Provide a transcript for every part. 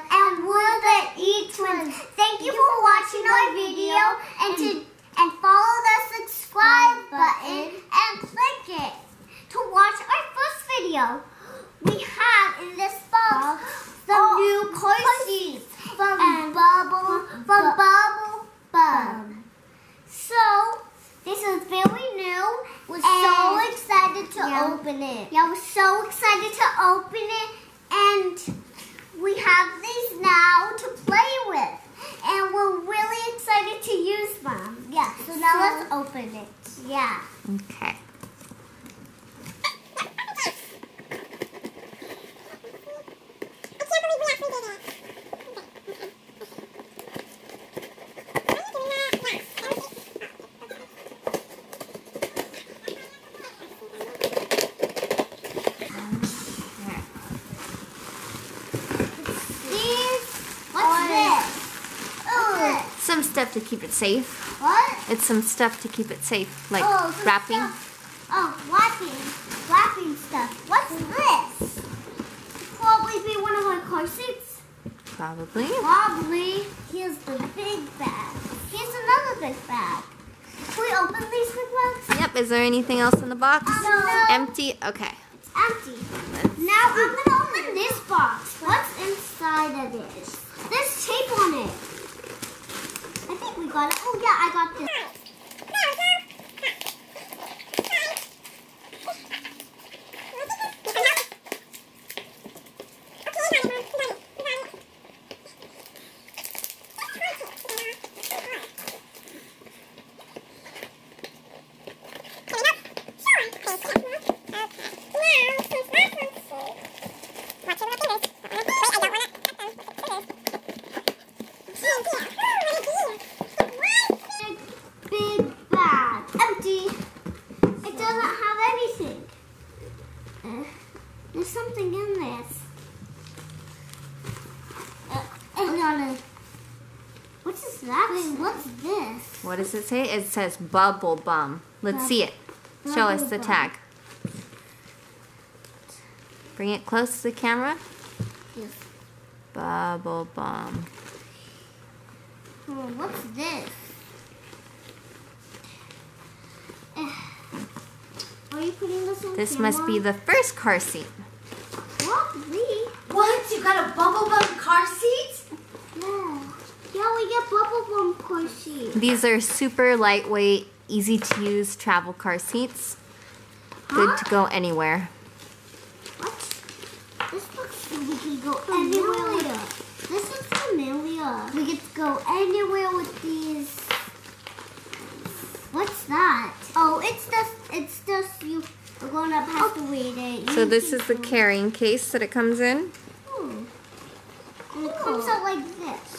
and we're the E twins. Thank you for watching our video and to and follow the subscribe button and click it to watch our first video. We have in this box some oh, new car seats from Bubble from Bubble Bum. So this is very new. We're so excited to Yeah. open it. Yeah, we're so excited to open it and we have these now to play with. And we're really excited to use them. Yeah, so now let's open it. Yeah. Okay. These, what's this? Ooh, Some stuff to keep it safe. what? It's some stuff to keep it safe, like Oh, wrapping. stuff. Oh, wrapping. Wrapping stuff. What's this? Probably be one of my car seats. Probably. Probably. Here's the big bag. Here's another big bag. Can we open these big bags? Yep. Is there anything else in the box? Um, no. Empty. Okay. Empty. Now I'm gonna open this box. What's inside of it? There's tape on it. I think we got it. Oh yeah, I got this. Big bag. Empty. It doesn't have anything. Uh, there's something in this. Uh, and on a. What is that? Wait, what's this? What does it say? It says bubble bum. Let's see it. Show us the bum. tag. Bring it close to the camera. Yes. Bubble bum. Oh, what's this? Eh. Are you putting this on This camera? must be the first car seat. Probably. What? You got a bubble bum car seat? Yeah. Yeah, we get bubble bum car seat. These are super lightweight, easy to use travel car seats. Good to go anywhere. What? This looks like we can go anywhere with. This looks familiar. We get to go anywhere with these. What's that? Oh, it's just, it's just you are gonna have to read it. So this is the carrying case that it comes in. Hmm. And it comes out like this.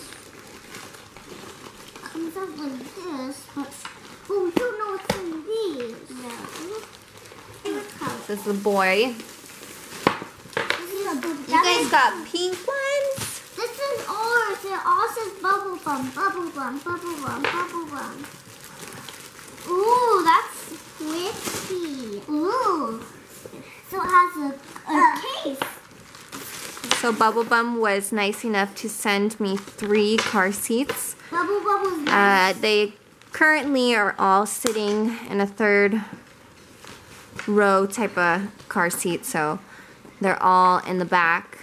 Like this, but we don't know what's in these. No. This is a boy. This is. You guys got pink ones? This is ours. It all says bubble bum, bubble bum, bubble bum, bubble bum. Ooh, that's pretty. Ooh. So it has a, a case. So Bubble Bum was nice enough to send me three car seats. Bubble bum nice. Uh, they currently are all sitting in a third row type of car seat, so they're all in the back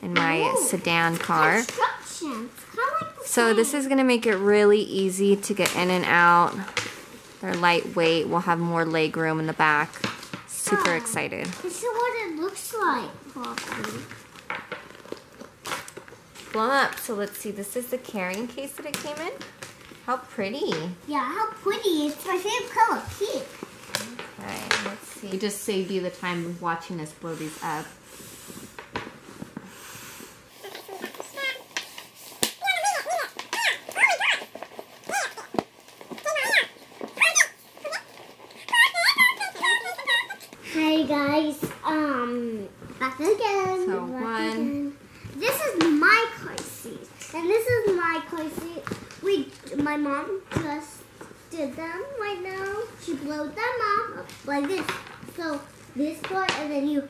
in my Ooh. sedan car. Instructions. Kind of like the So this is gonna make it really easy to get in and out. They're lightweight. We'll have more leg room in the back. Super excited. This is what it looks like, probably. Blow 'em up. So let's see. This is the carrying case that it came in. How pretty. Yeah, how pretty. It's my favorite color, pink. Okay, let's see. We just saved you the time of watching us blow these up. Hi guys, um, back again. So, back one. again. This is my car seat, and this is my car seat. We, my mom just did them right now. She blew them up like this. So this part, and then you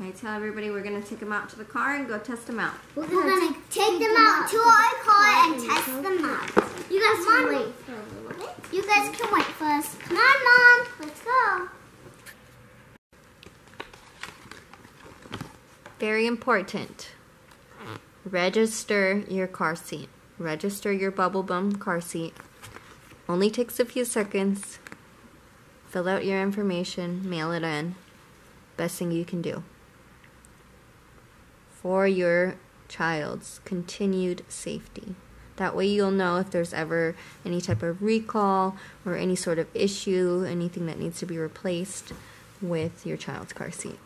Okay, tell everybody we're gonna take them out to the car and go test them out. We're gonna take them out to our car and test them out. You guys can wait for a little bit. You guys can wait first. Come on, Mom. Let's go. Very important. Register your car seat. Register your bubble bum car seat. Only takes a few seconds. Fill out your information, mail it in. Best thing you can do. For your child's continued safety. That way you'll know if there's ever any type of recall or any sort of issue, anything that needs to be replaced with your child's car seat.